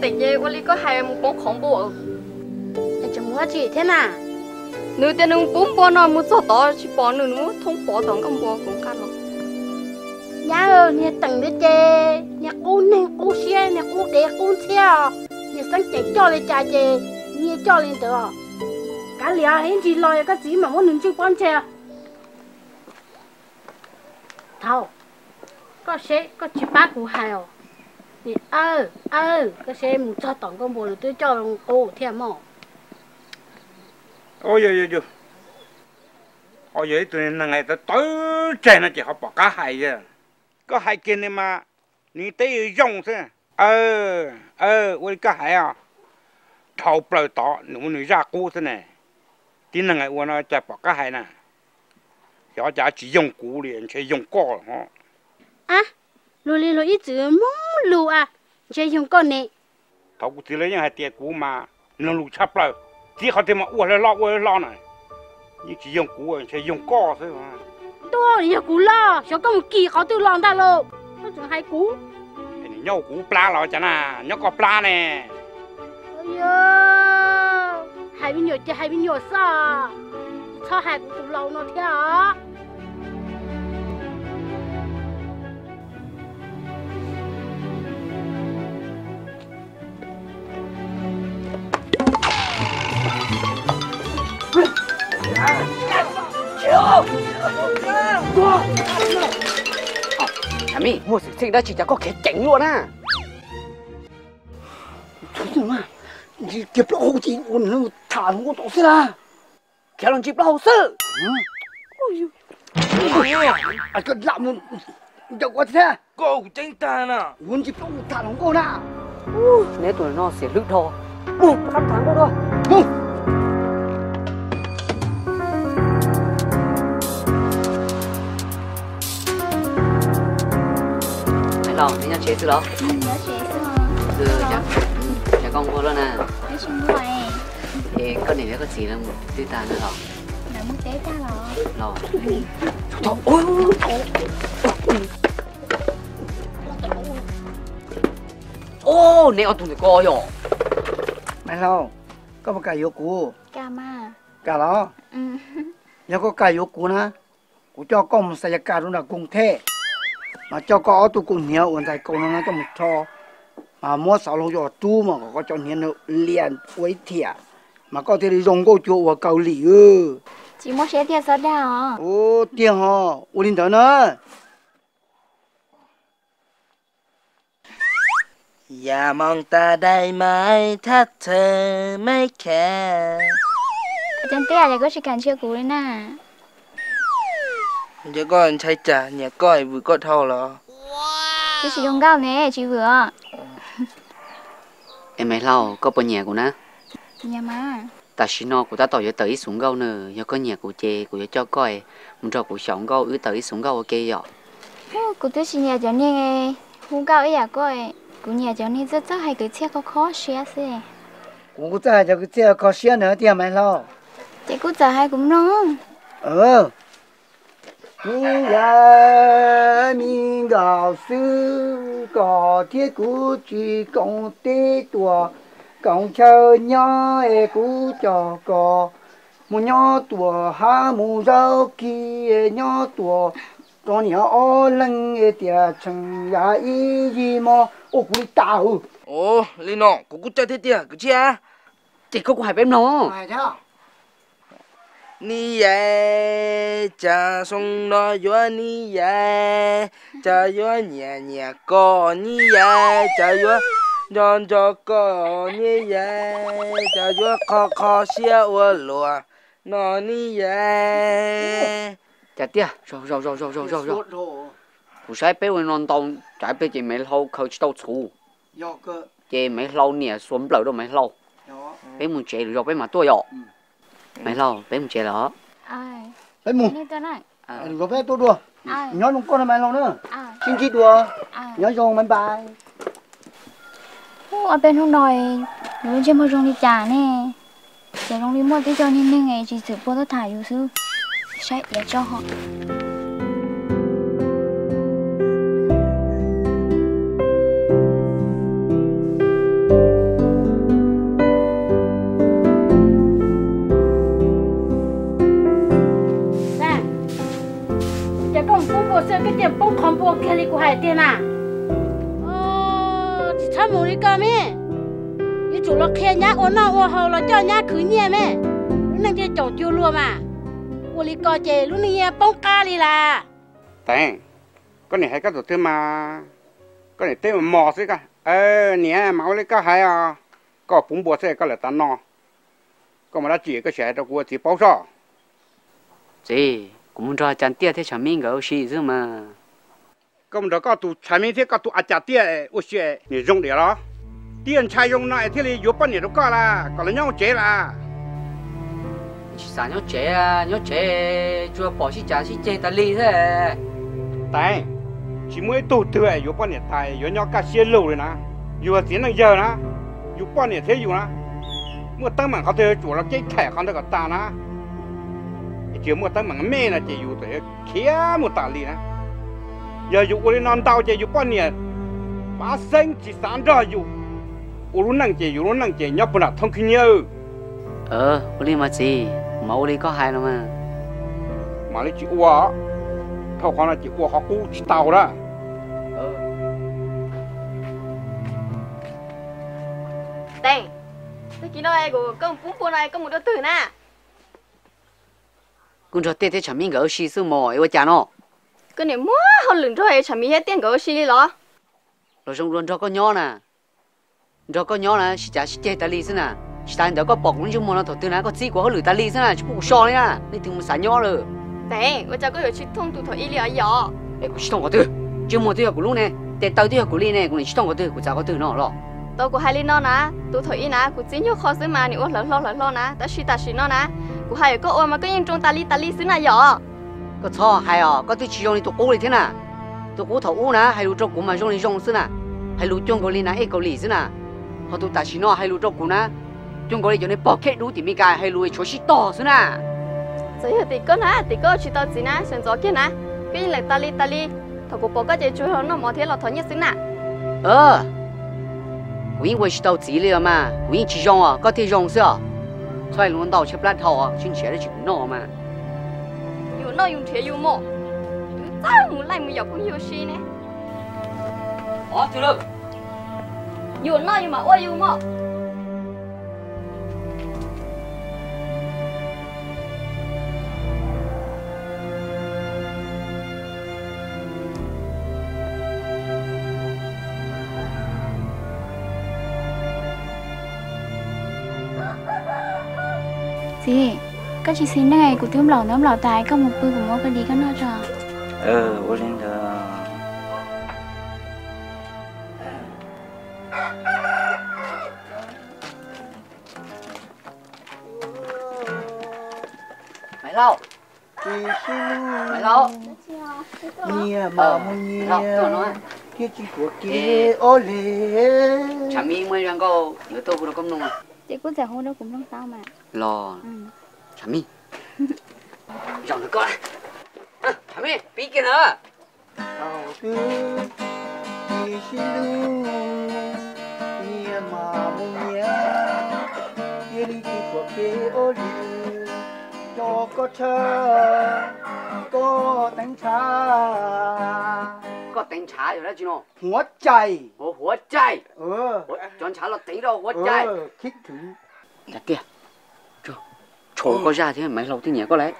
tình gì ủa lý có hai một bóng khổng bộ chẳng mua gì thế nào. Nếu tiền nung bún bò nó muốn cho tao chỉ bò nữa nó thông bò tao không bò cũng cắt rồi nhà ơi nhà tầng đứa chê. Nhà cô nè cô xe nhà cô để cô xe. Nhà sáng chạy cho lên cha chê nhà cho lên được cả lìa hết gì lo cái gì mà muốn nướng chưa quan chê. Thâu có xe có chỉ bác của hai 你二二个谁母操当个母了，都叫人哦天嘛。哦哟哟哟，哦哟，对那个的都在那就好不干海呀，个海给你嘛，你得有用噻。ờ ờ ôi cái hải à. Thầu bờ tỏ nụ nụ ra cũ thế này. Tin là ngày uống nó chả bỏ cái hải nè, nó chỉ dùng cũ liền chỉ dùng cỏ hả? À lù lì lù ít chữ mông lù à chơi dùng con nè tao cũng chỉ lấy những hai tiền cũ mà nó lù chắp lại chỉ có thể mà uổng lại lo uổng lo này nhưng chỉ dùng cũ chơi dùng co thôi mà tôi giờ cũ lo cho con kỳ khó tự lo ta lộ nó chẳng hay cũ nhau cũ pla lo chả nà nhau có pla nè ơi hai bên nhiều chơi hai bên nhiều sao sao hai cũ lâu nó thế à 아미 무슨 생각 진짜 꼭 개땡이구나 조심아 이렇게 뼈고지 오늘 다른 것도 없으라 결혼 집 라우스 응? 아그 나무 이거 어떻게 꼭 쟁따나 운집 또 다른 거나 내 돌 넣었어 르터 응, 깜짝 놀라 응 到，人家结束了。嗯，要结束了。是讲讲广播了呢。要全部哎。诶，过年那个钱能对单了咯？能不对单了？咯。哦哦哦。哦，你我同你哥哟。咪咯，今日計咗股。計嘛？計咯。嗯。有個計咗股啦，我叫公司嘅價都係公鐵。Mà cho có tụ cùng nhiều Ổn tại con nó cho một cho. Mà mua sáu lô cho tu mà có cho nhiều nó liền với thịa Mà có thể đi dùng cô chỗ ở cầu lì ư. Chỉ mua chế tiền sao đào Ô tiền hả? Ô linh đó nữa Dạ mong ta đây mãi thắt thơ mấy kẻ Chân tế à có cần chưa cú đấy nè Giờ con chạy trả nhà coi vừa có thâu là Chứ chỉ dùng gạo nè chị vừa. Em mày lâu, có bao nhà của nó. Nhà má ta chỉ nó của ta tỏ cho tới xuống gâu nữa giờ có nhà của chê của cho coi. Muốn cho của sống gâu ứ tới xuống gâu ok rồi. Cú tôi chỉ nhà cho nên Hú gạo ấy à coi. Cú nhà cho nên rất rất hay cứ chia có khó xé xí Cú ta cho cái xe có xe nữa tiền mày lo. Chị cú giờ hay cũng 你呀，明高手高铁古去工地多，工桥鸟的古叫高，木鸟多哈木肉鸡的鸟多，多鸟二人的点成呀一一毛，我估大哦。哦，你喏，姑姑在这点，姑姐，这个我还别弄。哎呀。ni ye cha sung no yo ni ye cha yo nhà nhà co ni ye cha yo yon cho co ni ye cha yo kho kho xia wo lua no ni ye. Cha tia rồi rồi rồi rồi rồi rồi rồi phụ sai bé quên non tông trái bé chỉ mấy lâu coach đâu chú chỉ mấy lâu nè xuống bờ đâu mấy lâu. Bé muốn chạy rồi bé mà tôi rồi mấy lâu bé chơi đó. Ai? Đấy mù Nên tôi này à, rồi bé tôi đùa. Ai? Nhớ luôn con mày lâu nữa. Ai? Xin chị đùa. Ai? Nhớ rồi mày bài. Ở bên hôm nói Nếu chưa mà dùng đi trả nè. Để dùng đi mua cái cho nên nên ngày chỉ thử bố tôi thải dù sư Sẽ để cho họ cái tiền bông không bông kia đi của hai tiền à ờ chỉ tham mù đi cơ mẹ như chủ lo khe nhá ôn nó ôn hầu là cho nhá khứ nhẹ mẹ lúc này chơi chồng chưa luôn mà ôn đi coi chè lúc này bông ca đi là tèn có này hay cái tổ tiên mà có này tên mà mò xí cả ơ nè máu lấy cái hay à có bún bò xe có là tan no có mà đã chỉ cái xe đó của thì bao sao chị cũng cho chẳng tiếc thế chẳng mình gấu xì chứ mà công đó có tụ chẳng mình thế có tụ à chả tiếc ô xì thì dùng để đó tiền chai dùng này thế thì yếu bận thì nó có là có là nhau chế là sao nhau chế à nhau chế chưa bỏ xí chả xí chế ta ly thế tại chỉ mới tụ tự ấy yếu bận thì tại yếu nhau cả xe lâu rồi nè yếu tiền năng giờ nè yếu bận thì thế yếu nè mua tăng mạng họ thế chủ là cái thẻ họ nó có ta nè chiều mua tấm bằng mê là chỉ dụ tới, kia một tạ li nè giờ dụ cái non tàu chỉ dụ bao nhiêu ba sinh chỉ sản ra dụ uốn năng chỉ uốn năng chỉ nhóc bữa thông kinh nhau ờ uốn mà chỉ mẫu đi có hai đâu mà mà lấy chỉ uo thâu khoan là chỉ uo họ cú chỉ tàu đó đây tôi chỉ nói ai của công cũng buồn này công một đứa tử nè cũng cho tia thế chẳng mình gấu xí chứ mà yêu chả nó. Cái này mua họ lửng rồi chẳng mi hết tiền của xí lo. Rồi xong luôn cho có nhỏ nè. Cho có nhỏ nè xí chả xí chế ta ly chứ nè. Xí ta đâu có bọc nó chung mà nó thổ tư nè có chỉ của họ lử ta ly chứ nè chú bụng sò đấy nè nên thường mà xả nhỏ rồi Tèn Tôi cháu có được chỉ thông tụ thọ ý liệu nhỏ ê cũng xí thông có tư. Chứ mà tư của lúc này để tao tư của ly này cũng xí thông có tư của cháu có tư nó rồi tôi của hai linh nó nè tôi thấy nè của chính nhau khó xử mà nếu lỡ lo lỡ lo nè. Ta suy ta suy nó nè của hai có ôm mà có những trong ta li ta li xứ này cho hai à có tôi chỉ dùng đi tôi cố đi thế nào thầu u nè hay lúc trong cũng mà dùng đi dùng nè. Hay lúc trong cái li nè ấy cái li xứ nè. Họ tôi ta chỉ nói hay lúc trong cũng nè. Trong cái li cho nên bỏ kết đủ thì mình cái hay lúc chỗ xí to xứ nè. Rồi thì có nè thì có chỉ tao chỉ nè xem gió kia nè. Cái là ta li thầu cũng bỏ cái chế chú nó mà thế là thằng nhất nè. Ờ. Quỳnh quay tao chỉ liền mà Quỳnh chỉ dùng à có thể dùng sao thôi luôn đầu chụp lại thầu à chuyên chế để chụp nó mà dùng nó dùng thế dùng mò ta muốn lại muốn dùng cũng dùng xí nè ờ từ đâu dùng nó dùng mà ôi dùng mò chị các chị xin này của tiêm lẩu nấm lẩu tài có một bữa của mỗi cái đi cái nó cho ờ vô lên đó mày lâu mày lâu Nia mà mua nia tôi nói. Kia chị của kia ô lê. Chả mi mới đang có nhớ tôi vừa công nung à chị cũng sẽ hôn đâu cũng không sao mà lo ừ. chả mi chọn được con chả mi bí kia nữa Tao cứ Chị xin lu Nia mà mua nia Kia đi chị của kia ô lê Cho có thơ Có đánh cha có tính trả rồi đó chứ nó หัวใจ หัวหัวใจ เออ จอนtrả là tính đâu หัว 上茶了，逮到我家。清楚。那爹，这错过夏天买老的年过来。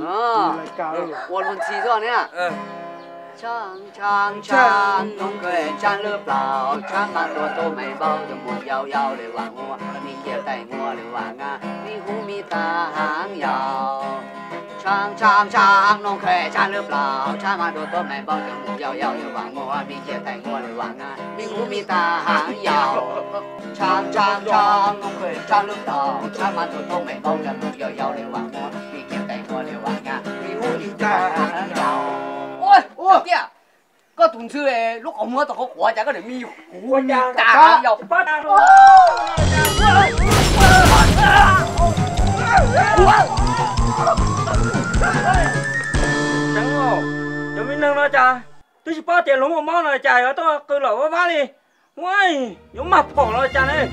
啊，我论起这呢。嗯。唱唱唱，农歌唱了饱，唱满多多美宝的莫摇摇的玩我，你也带我的玩啊，你胡咪当摇。长长长，龙葵占了宝，长满多都没包，就木摇摇的玩我，你也带我的玩啊，你胡咪大行摇。长长长，龙葵占了宝，长满多都没包，就木摇摇的玩我，你也带我的玩啊，你胡咪大行摇。ôi ôi kìa có tuần xưa này lúc ông mưa tao có quả chả có để mi hú mi tà dọc Chẳng ngô cho mình nâng nó cha tôi chỉ bao tiền lúng một món này cha rồi tôi cứ lẩu vá đi Ui, giống mập khổ rồi cha này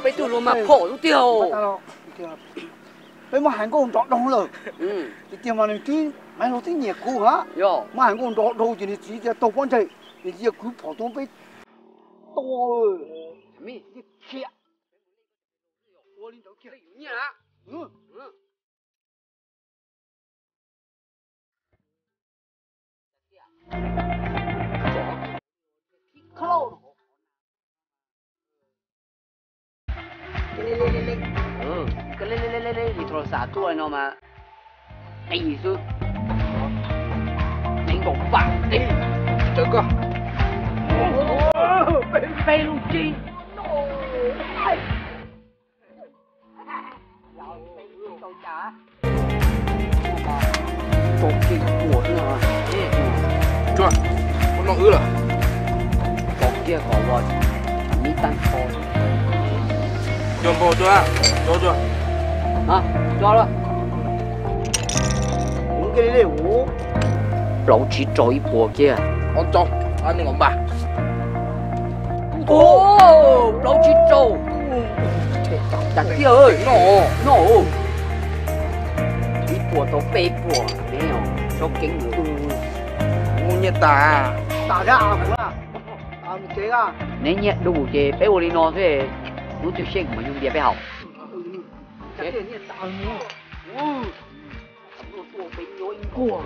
chỉ nhọc cha bây giờ luôn mà khổ nó tiêu bây mà hàng con trọ đông rồi ừ thì tiền mà này chứ mày nó thích nhiệt cũ hả yo mà hàng con trọ đâu thì chỉ cho tàu quan chạy thì chỉ cứ跑东北多mi 切我领导切你啊嗯嗯靠 Ừ cái lê lê lê lê lê thì thôi xả tua nó mà anh gì chứ đánh bóng bạc đi chờ cơ bên bên luôn chi Một cái của nó Chưa, con nó ư là? Một kia có vào Mỹ tăng thôi. Chuẩn bộ chưa? Cho chưa? À, cho rồi. Cũng cái này ủ. Lão chỉ cho ít bộ kia. Ông cho, anh đi ngắm bà. Ồ, lão chỉ cho. Đặt kia ơi, nó, nó. Ít bộ tôi bê bộ, nè, cho kính ngủ. Ngủ nhiệt ta, ta ra à, tà một chế à. Nên nhẹ đủ chế, bê bộ đi nó thế đủ tiêu xuyên mà dùng điện phải học. Chết. của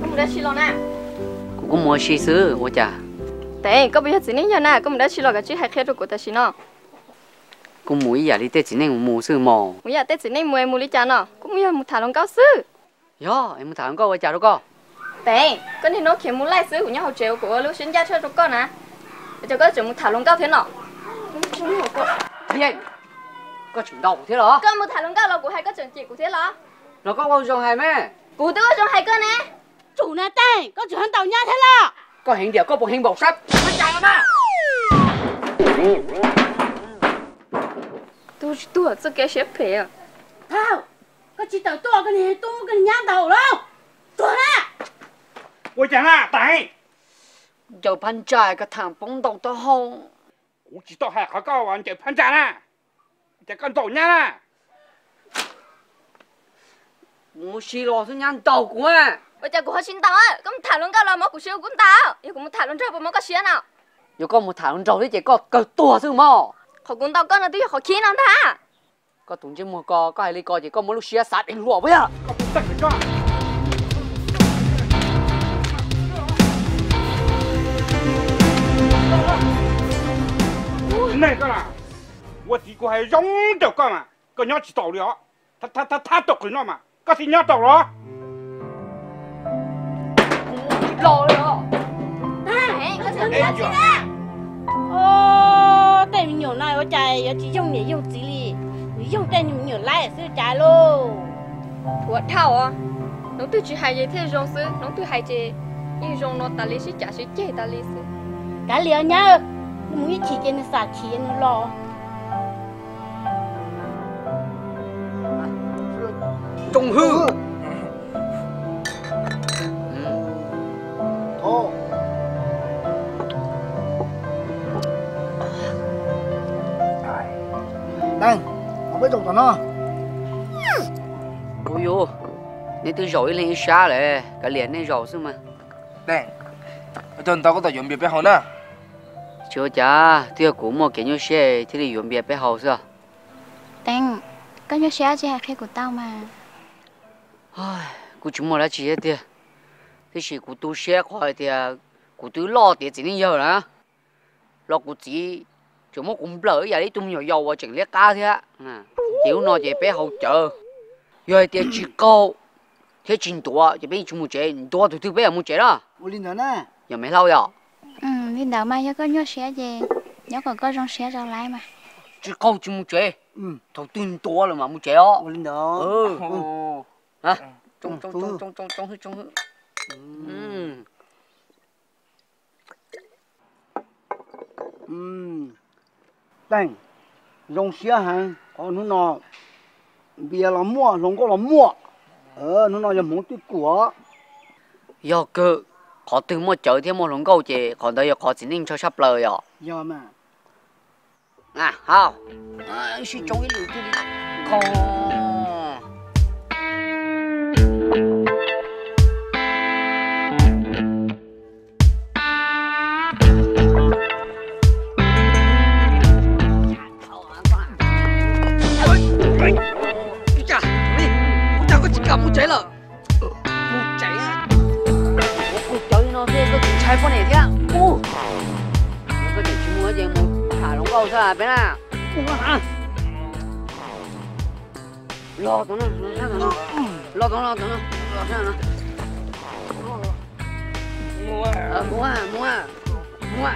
có một đất xì lò nè. Cũng có mua xì xứ, ôi chà. Tệ, có bây giờ gì nè, có một đất xì lò gà chứ hai khét rồi của ta xì nọ. Cũng mũi giả đi tết chỉ nên mua sư mò. Bây giờ tết chỉ nên mua mua lý cha nó Cũng bây giờ một thả lông cao sư. Yo, em thả con ủa chà đó con. Đấy, cái này nó khiến muốn lại sư của nhau chế của lúc sinh ra cho cho con à. Bây giờ có chuyện một thả lông cao thế nào Chúng một con Vậy Có chuyện đầu thế đó. Con một thả lông cao là của hai có chuyện chị của thế đó. Nó có bao giờ hay mẹ Của tôi có chuyện hai con nè chủ nè tay có chuyện tàu nha thế là Có hiện điều có một hiện bột sách Tôi tôi ở这个学陪啊 sao có chỉ tàu to cái này tôi cái nhang tàu đâu tôi nè 我讲啦，等， Giờ pan trai cái thằng bóng đầu to hông 我知道还好高玩就喷炸啦，这跟走呢啦， Mua xì lò xuống nhăn đầu của em Bây giờ của họ xin tao á Có một thả lông cao là mà của siêu cũng tao Giờ của một thả lông trâu mà có xía nào Giờ có một thằng con trâu thế chỉ có cờ tua sư mò họ cũng tao có nó tí họ khiến anh ta có tụng chứ mua co có hay ly co chỉ có muốn lúc xia sát anh lùa với à có này cái là, tôi chỉ có hay rong được co mà, có nhớ chỉ tàu đi họ, ta ta ta ta tàu cái nó mà, có gì nhớ tàu rồi. Trái ở chỉ dùng để dùng gì đi dùng tay mình nhiều lại sư trái luôn Của thảo à Nó tôi chỉ hay gì thế dùng sư Nó tôi hay gì Nhưng rong nó ta lý sĩ chả sĩ chê ta lý sư liều nhá muốn chỉ cái này xả chỉ nó lo Trùng hư. Trồng nó. Ôi dô Nên tôi rồi lên xa lệ Cả liền nên rồi sư mà. Ở trên tao có tài dụng biệt bé hồn á Chưa chả Tôi cũng một cái như xe Thì đi dùng biệt bé hầu sao? Tên Có nhớ xé chứ hay của tao mà. Cô chúng mà đã chỉ hết tiệt Thế chỉ cô tôi xe khỏi thì Cô tôi lo thì chỉ nên giờ đó Lo cô chỉ Chúng mà cũng lỡ giờ đi tung nhiều dầu ở chẳng lẽ ca thế á tiểu nó chỉ bé hậu trợ. Rồi thì chỉ câu thế chín độ chỉ bé chung một chế đồ thì thứ bé một chế đó. Một linh đó nè. Giờ mày lâu rồi ừ linh đầu mai có nhớ xe gì nhớ còn có rong xe rong lái mà. Chỉ câu chung một chế ừ. Thầu tin to là mà một chế đó. Một linh đó ừ. ừ. Hả? Ừ. Trong trong ừ. trong trong trong trong trong ừ. Ừ. Đây rong xe hàng còn nó nọ bia là mua rong có là mua. Ờ nó nọ là muốn tí của. Giờ cơ có từ mua chợ thì mua lồng câu chị còn đây có chỉ nên cho sắp lời à giờ mà à hao. À suy trong cái lửa kia đi 别啦不啊老总了老等了老总老总了老木啊木耳木耳